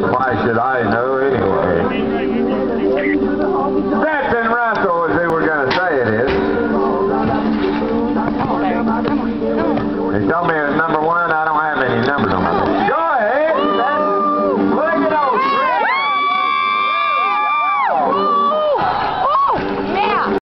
Why should I know anyway? That's in Russell, as they were going to say it is. They tell me